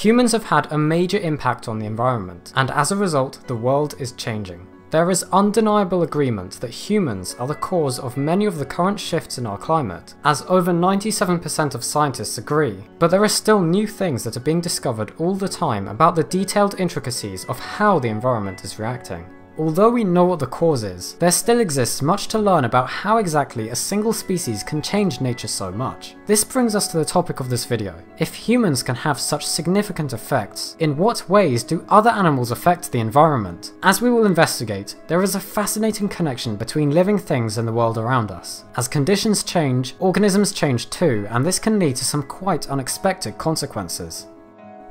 Humans have had a major impact on the environment, and as a result, the world is changing. There is undeniable agreement that humans are the cause of many of the current shifts in our climate, as over 97% of scientists agree, but there are still new things that are being discovered all the time about the detailed intricacies of how the environment is reacting. Although we know what the cause is, there still exists much to learn about how exactly a single species can change nature so much. This brings us to the topic of this video. If humans can have such significant effects, in what ways do other animals affect the environment? As we will investigate, there is a fascinating connection between living things and the world around us. As conditions change, organisms change too, and this can lead to some quite unexpected consequences.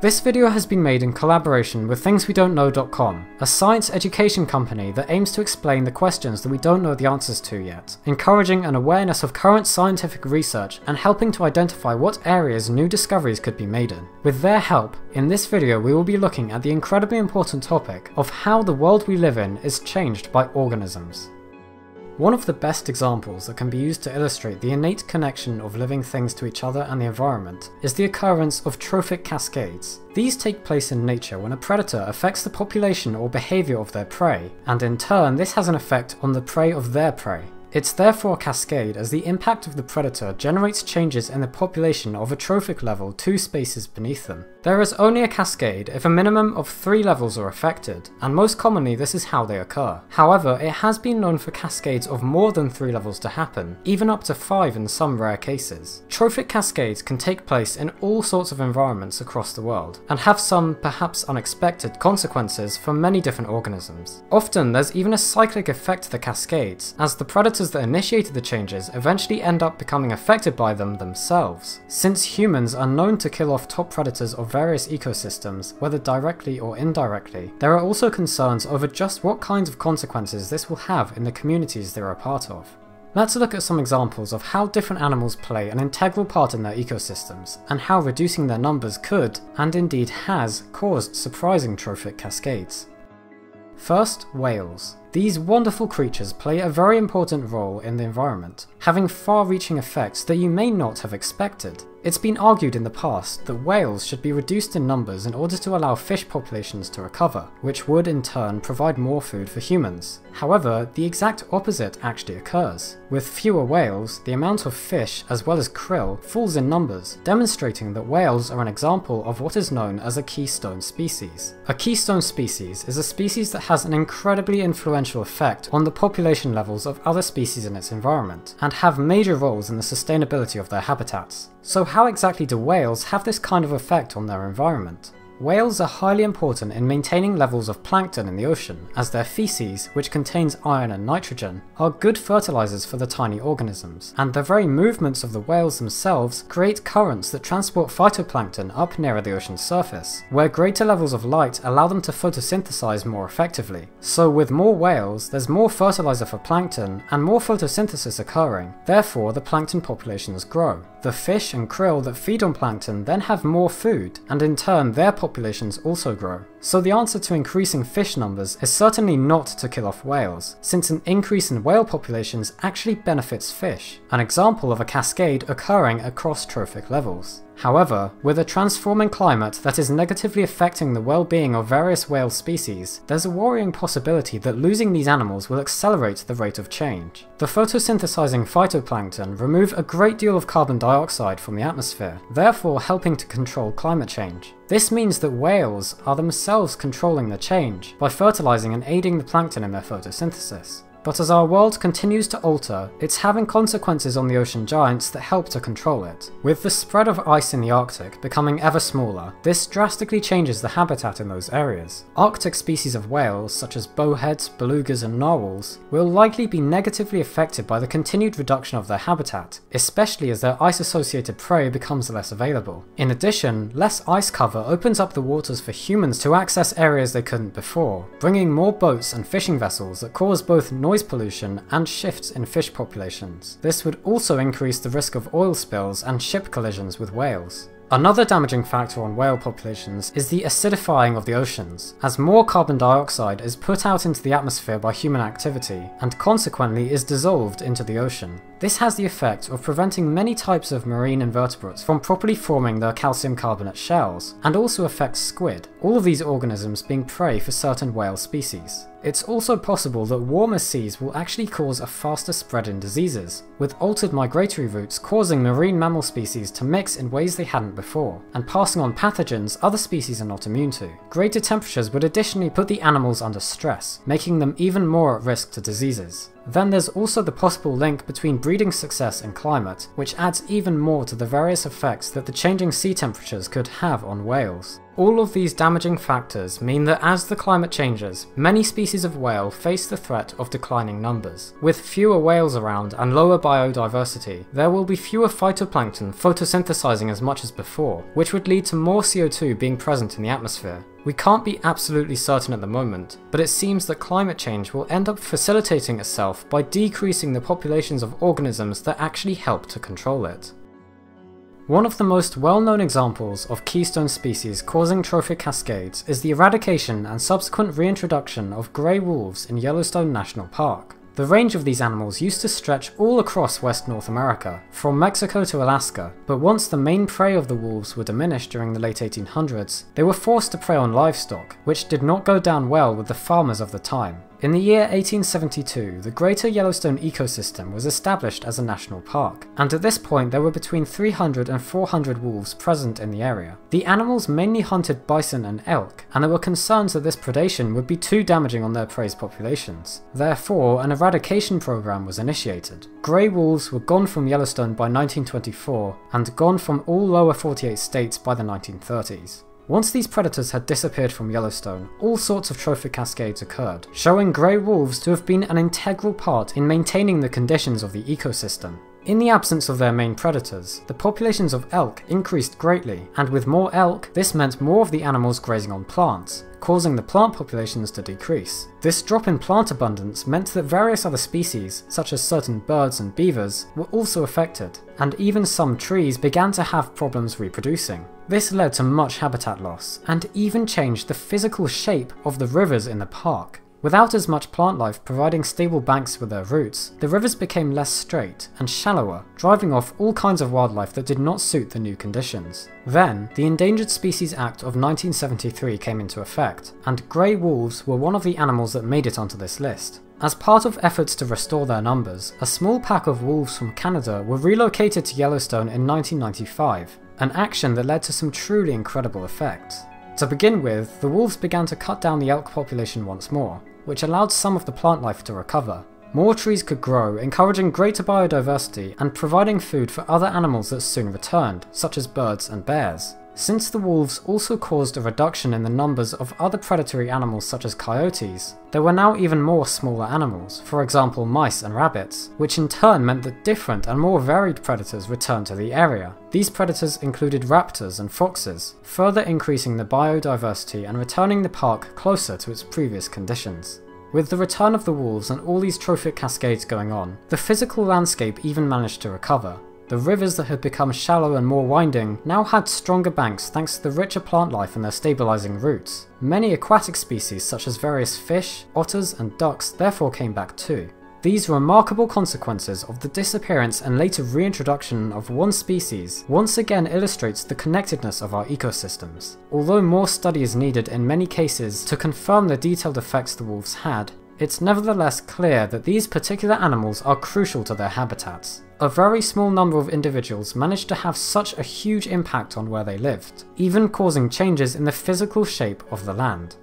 This video has been made in collaboration with ThingsWeDon'tKnow.com, a science education company that aims to explain the questions that we don't know the answers to yet, encouraging an awareness of current scientific research and helping to identify what areas new discoveries could be made in. With their help, in this video we will be looking at the incredibly important topic of how the world we live in is changed by organisms. One of the best examples that can be used to illustrate the innate connection of living things to each other and the environment is the occurrence of trophic cascades. These take place in nature when a predator affects the population or behaviour of their prey, and in turn this has an effect on the prey of their prey. It's therefore a cascade as the impact of the predator generates changes in the population of a trophic level two spaces beneath them. There is only a cascade if a minimum of three levels are affected, and most commonly this is how they occur. However, it has been known for cascades of more than three levels to happen, even up to five in some rare cases. Trophic cascades can take place in all sorts of environments across the world, and have some perhaps unexpected consequences for many different organisms. Often there's even a cyclic effect to the cascades, as the predators that initiated the changes eventually end up becoming affected by them themselves. Since humans are known to kill off top predators of various ecosystems, whether directly or indirectly, there are also concerns over just what kinds of consequences this will have in the communities they're a part of. Let's look at some examples of how different animals play an integral part in their ecosystems, and how reducing their numbers could, and indeed has, caused surprising trophic cascades. First, whales. These wonderful creatures play a very important role in the environment, having far-reaching effects that you may not have expected. It's been argued in the past that whales should be reduced in numbers in order to allow fish populations to recover, which would in turn provide more food for humans. However, the exact opposite actually occurs. With fewer whales, the amount of fish as well as krill falls in numbers, demonstrating that whales are an example of what is known as a keystone species. A keystone species is a species that has an incredibly influential effect on the population levels of other species in its environment, and have major roles in the sustainability of their habitats. So how exactly do whales have this kind of effect on their environment? Whales are highly important in maintaining levels of plankton in the ocean, as their feces, which contains iron and nitrogen, are good fertilizers for the tiny organisms, and the very movements of the whales themselves create currents that transport phytoplankton up nearer the ocean's surface, where greater levels of light allow them to photosynthesize more effectively. So with more whales, there's more fertilizer for plankton, and more photosynthesis occurring, therefore the plankton populations grow. The fish and krill that feed on plankton then have more food, and in turn their populations also grow. So the answer to increasing fish numbers is certainly not to kill off whales, since an increase in whale populations actually benefits fish, an example of a cascade occurring across trophic levels. However, with a transforming climate that is negatively affecting the well-being of various whale species, there's a worrying possibility that losing these animals will accelerate the rate of change. The photosynthesizing phytoplankton remove a great deal of carbon dioxide from the atmosphere, therefore helping to control climate change. This means that whales are themselves controlling the change by fertilizing and aiding the plankton in their photosynthesis. But as our world continues to alter, it's having consequences on the ocean giants that help to control it. With the spread of ice in the Arctic becoming ever smaller, this drastically changes the habitat in those areas. Arctic species of whales, such as bowheads, belugas and narwhals, will likely be negatively affected by the continued reduction of their habitat, especially as their ice-associated prey becomes less available. In addition, less ice cover opens up the waters for humans to access areas they couldn't before, bringing more boats and fishing vessels that cause both noise pollution, and shifts in fish populations. This would also increase the risk of oil spills and ship collisions with whales. Another damaging factor on whale populations is the acidifying of the oceans, as more carbon dioxide is put out into the atmosphere by human activity, and consequently is dissolved into the ocean. This has the effect of preventing many types of marine invertebrates from properly forming their calcium carbonate shells, and also affects squid, all of these organisms being prey for certain whale species. It's also possible that warmer seas will actually cause a faster spread in diseases, with altered migratory routes causing marine mammal species to mix in ways they hadn't before, and passing on pathogens other species are not immune to. Greater temperatures would additionally put the animals under stress, making them even more at risk to diseases. Then there's also the possible link between breeding success and climate, which adds even more to the various effects that the changing sea temperatures could have on whales. All of these damaging factors mean that as the climate changes, many species of whale face the threat of declining numbers. With fewer whales around and lower biodiversity, there will be fewer phytoplankton photosynthesizing as much as before, which would lead to more CO2 being present in the atmosphere. We can't be absolutely certain at the moment, but it seems that climate change will end up facilitating itself by decreasing the populations of organisms that actually help to control it. One of the most well-known examples of keystone species causing trophic cascades is the eradication and subsequent reintroduction of grey wolves in Yellowstone National Park. The range of these animals used to stretch all across West North America, from Mexico to Alaska, but once the main prey of the wolves were diminished during the late 1800s, they were forced to prey on livestock, which did not go down well with the farmers of the time. In the year 1872, the Greater Yellowstone ecosystem was established as a national park, and at this point there were between 300 and 400 wolves present in the area. The animals mainly hunted bison and elk, and there were concerns that this predation would be too damaging on their prey's populations. Therefore, an eradication program was initiated. Grey wolves were gone from Yellowstone by 1924, and gone from all lower 48 states by the 1930s. Once these predators had disappeared from Yellowstone, all sorts of trophic cascades occurred, showing grey wolves to have been an integral part in maintaining the conditions of the ecosystem. In the absence of their main predators, the populations of elk increased greatly, and with more elk, this meant more of the animals grazing on plants, causing the plant populations to decrease. This drop in plant abundance meant that various other species, such as certain birds and beavers, were also affected, and even some trees began to have problems reproducing. This led to much habitat loss, and even changed the physical shape of the rivers in the park. Without as much plant life providing stable banks with their roots, the rivers became less straight and shallower, driving off all kinds of wildlife that did not suit the new conditions. Then, the Endangered Species Act of 1973 came into effect, and grey wolves were one of the animals that made it onto this list. As part of efforts to restore their numbers, a small pack of wolves from Canada were relocated to Yellowstone in 1995, an action that led to some truly incredible effects. To begin with, the wolves began to cut down the elk population once more, which allowed some of the plant life to recover. More trees could grow, encouraging greater biodiversity and providing food for other animals that soon returned, such as birds and bears. Since the wolves also caused a reduction in the numbers of other predatory animals such as coyotes, there were now even more smaller animals, for example mice and rabbits, which in turn meant that different and more varied predators returned to the area. These predators included raptors and foxes, further increasing the biodiversity and returning the park closer to its previous conditions. With the return of the wolves and all these trophic cascades going on, the physical landscape even managed to recover, the rivers that had become shallow and more winding now had stronger banks thanks to the richer plant life and their stabilising roots. Many aquatic species such as various fish, otters and ducks therefore came back too. These remarkable consequences of the disappearance and later reintroduction of one species once again illustrates the connectedness of our ecosystems. Although more study is needed in many cases to confirm the detailed effects the wolves had, it's nevertheless clear that these particular animals are crucial to their habitats. A very small number of individuals managed to have such a huge impact on where they lived, even causing changes in the physical shape of the land.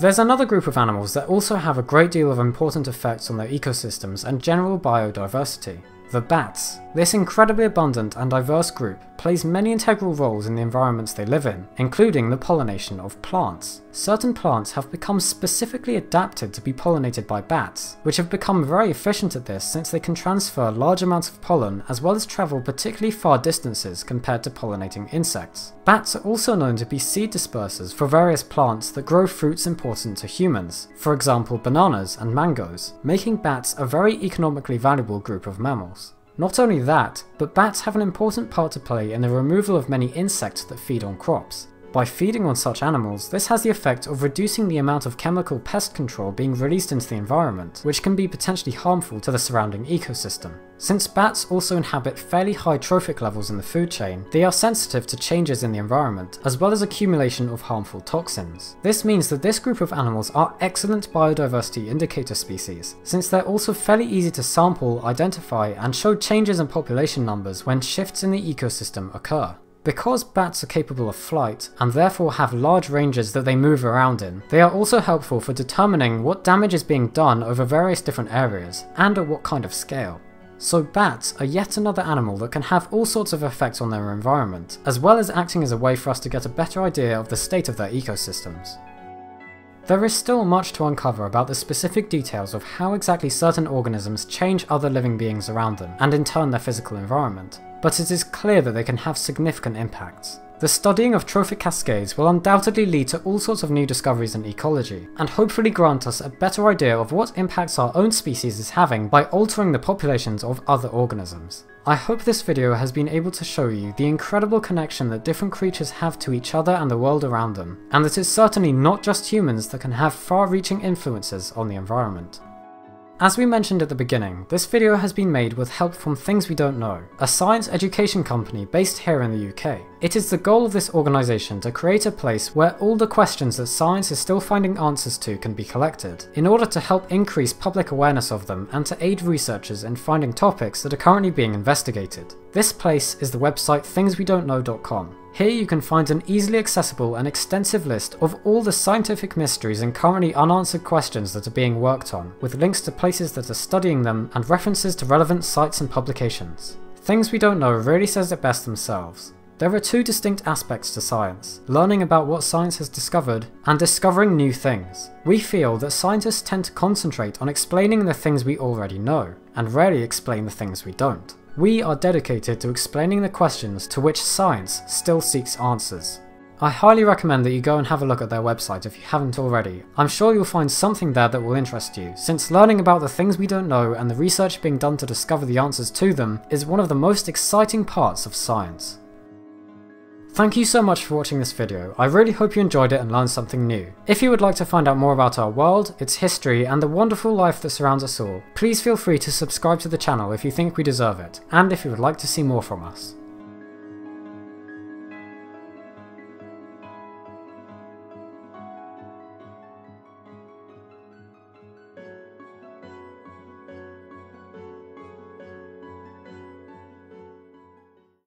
There's another group of animals that also have a great deal of important effects on their ecosystems and general biodiversity. The bats. This incredibly abundant and diverse group plays many integral roles in the environments they live in, including the pollination of plants. Certain plants have become specifically adapted to be pollinated by bats, which have become very efficient at this since they can transfer large amounts of pollen as well as travel particularly far distances compared to pollinating insects. Bats are also known to be seed dispersers for various plants that grow fruits important to humans, for example bananas and mangoes, making bats a very economically valuable group of mammals. Not only that, but bats have an important part to play in the removal of many insects that feed on crops. By feeding on such animals, this has the effect of reducing the amount of chemical pest control being released into the environment, which can be potentially harmful to the surrounding ecosystem. Since bats also inhabit fairly high trophic levels in the food chain, they are sensitive to changes in the environment, as well as accumulation of harmful toxins. This means that this group of animals are excellent biodiversity indicator species, since they're also fairly easy to sample, identify, and show changes in population numbers when shifts in the ecosystem occur. Because bats are capable of flight, and therefore have large ranges that they move around in, they are also helpful for determining what damage is being done over various different areas, and at what kind of scale. So bats are yet another animal that can have all sorts of effects on their environment, as well as acting as a way for us to get a better idea of the state of their ecosystems. There is still much to uncover about the specific details of how exactly certain organisms change other living beings around them, and in turn their physical environment, but it is clear that they can have significant impacts. The studying of trophic cascades will undoubtedly lead to all sorts of new discoveries in ecology, and hopefully grant us a better idea of what impacts our own species is having by altering the populations of other organisms. I hope this video has been able to show you the incredible connection that different creatures have to each other and the world around them, and that it's certainly not just humans that can have far-reaching influences on the environment. As we mentioned at the beginning, this video has been made with help from Things We Don't Know, a science education company based here in the UK. It is the goal of this organisation to create a place where all the questions that science is still finding answers to can be collected, in order to help increase public awareness of them and to aid researchers in finding topics that are currently being investigated. This place is the website thingswedon'tknow.com. Here you can find an easily accessible and extensive list of all the scientific mysteries and currently unanswered questions that are being worked on, with links to places that are studying them and references to relevant sites and publications. Things We Don't Know really says it best themselves. There are two distinct aspects to science, learning about what science has discovered and discovering new things. We feel that scientists tend to concentrate on explaining the things we already know, and rarely explain the things we don't. We are dedicated to explaining the questions to which science still seeks answers. I highly recommend that you go and have a look at their website if you haven't already. I'm sure you'll find something there that will interest you, since learning about the things we don't know and the research being done to discover the answers to them is one of the most exciting parts of science. Thank you so much for watching this video, I really hope you enjoyed it and learned something new. If you would like to find out more about our world, its history, and the wonderful life that surrounds us all, please feel free to subscribe to the channel if you think we deserve it, and if you would like to see more from us.